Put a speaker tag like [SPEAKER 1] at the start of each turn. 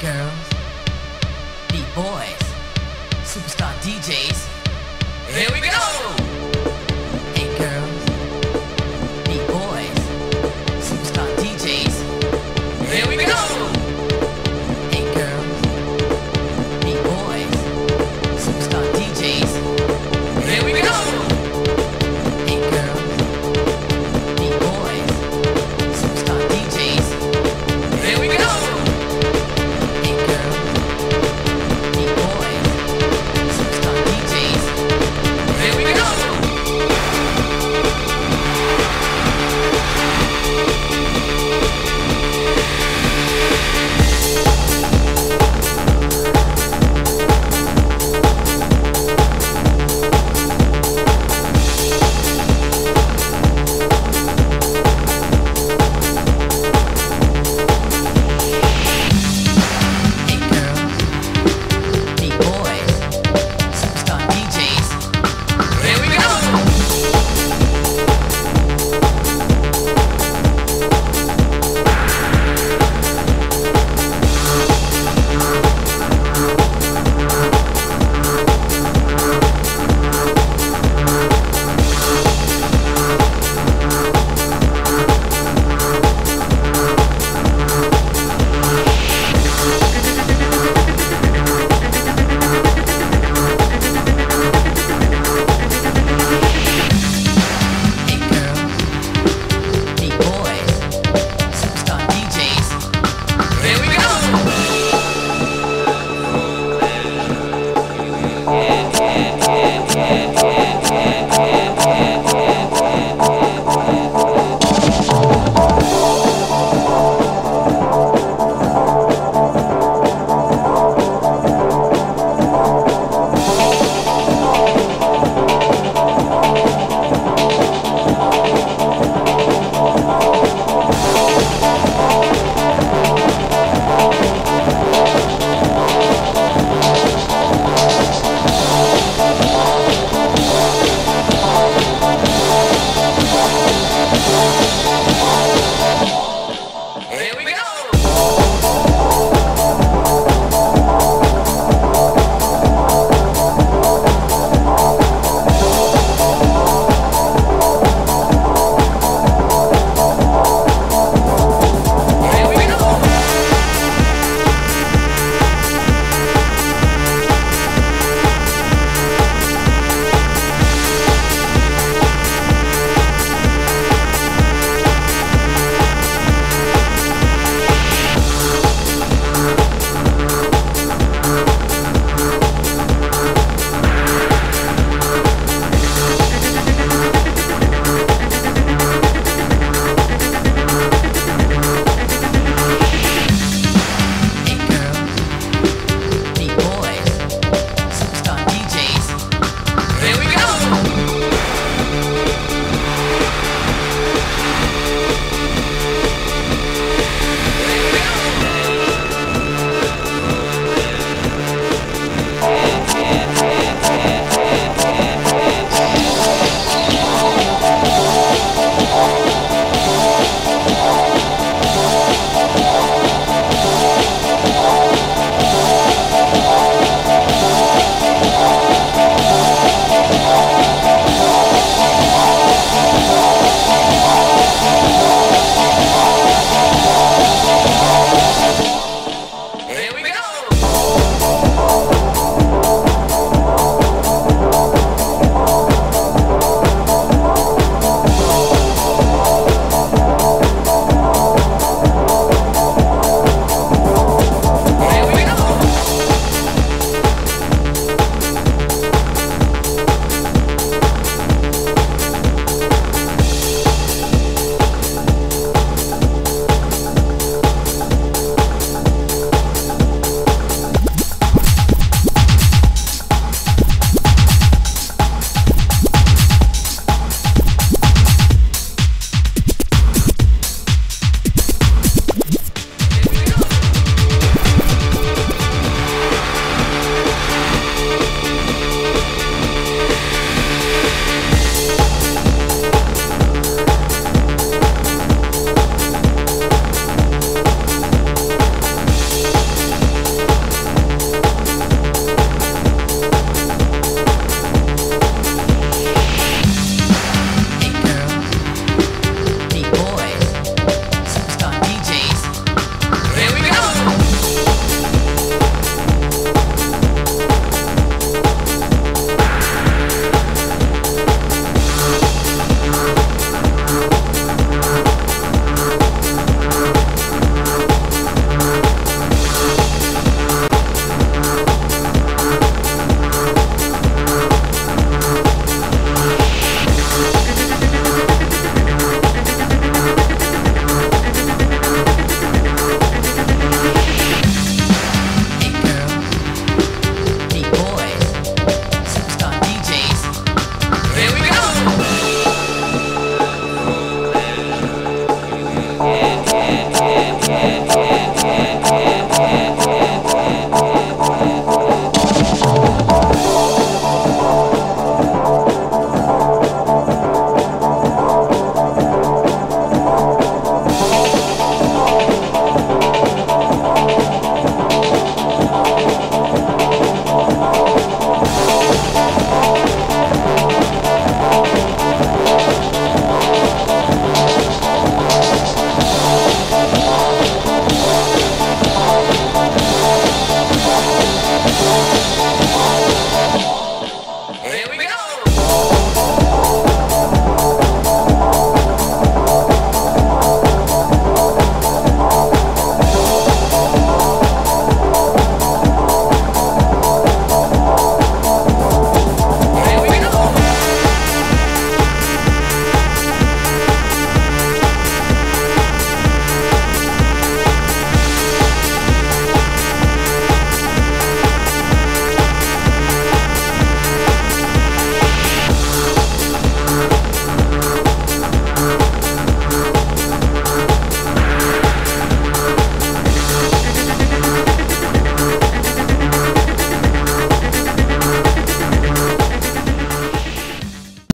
[SPEAKER 1] girls, beat boys, superstar DJs.